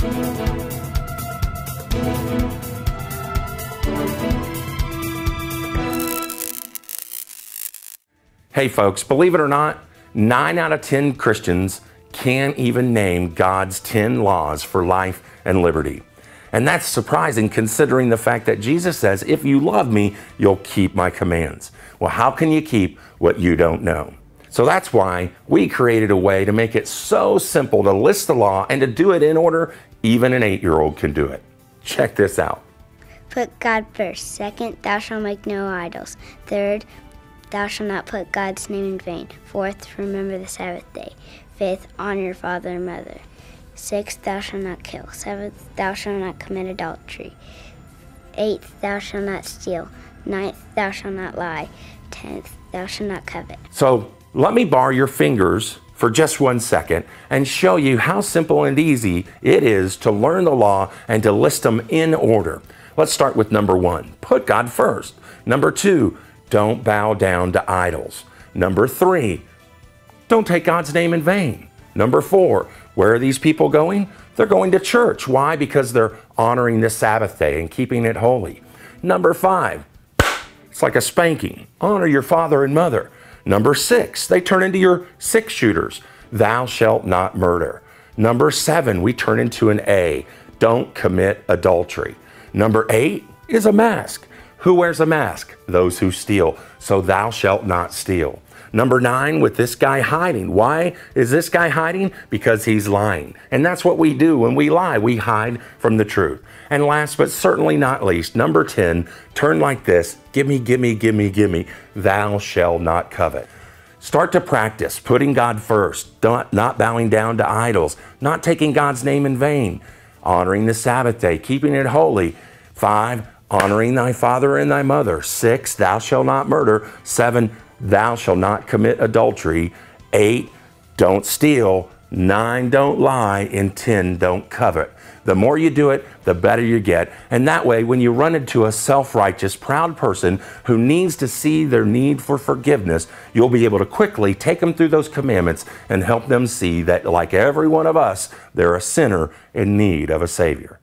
Hey, folks, believe it or not, nine out of 10 Christians can't even name God's 10 laws for life and liberty. And that's surprising considering the fact that Jesus says, If you love me, you'll keep my commands. Well, how can you keep what you don't know? So that's why we created a way to make it so simple to list the law and to do it in order even an eight year old can do it. Check this out. Put God first. Second, thou shalt make no idols. Third, Thou shalt not put God's name in vain. Fourth, remember the Sabbath day. Fifth, honor your father and mother. Sixth, thou shalt not kill. Seventh, thou shalt not commit adultery. Eighth, thou shalt not steal. Ninth, thou shalt not lie. Tenth, thou shalt not covet. So let me bar your fingers for just one second and show you how simple and easy it is to learn the law and to list them in order. Let's start with number one put God first. Number two, don't bow down to idols. Number three, don't take God's name in vain. Number four, where are these people going? They're going to church. Why? Because they're honoring the Sabbath day and keeping it holy. Number five, it's like a spanking. Honor your father and mother. Number six, they turn into your six shooters. Thou shalt not murder. Number seven, we turn into an A. Don't commit adultery. Number eight is a mask. Who wears a mask? Those who steal. So thou shalt not steal. Number nine, with this guy hiding. Why is this guy hiding? Because he's lying. And that's what we do when we lie. We hide from the truth. And last but certainly not least, number 10, turn like this Gimme, gimme, gimme, gimme. Thou shall not covet. Start to practice putting God first, not, not bowing down to idols, not taking God's name in vain, honoring the Sabbath day, keeping it holy. Five, honoring thy father and thy mother. Six, thou shalt not murder. Seven, thou shalt not commit adultery. Eight, don't steal. Nine, don't lie. And 10, don't covet. The more you do it, the better you get. And that way, when you run into a self righteous, proud person who needs to see their need for forgiveness, you'll be able to quickly take them through those commandments and help them see that, like every one of us, they're a sinner in need of a Savior.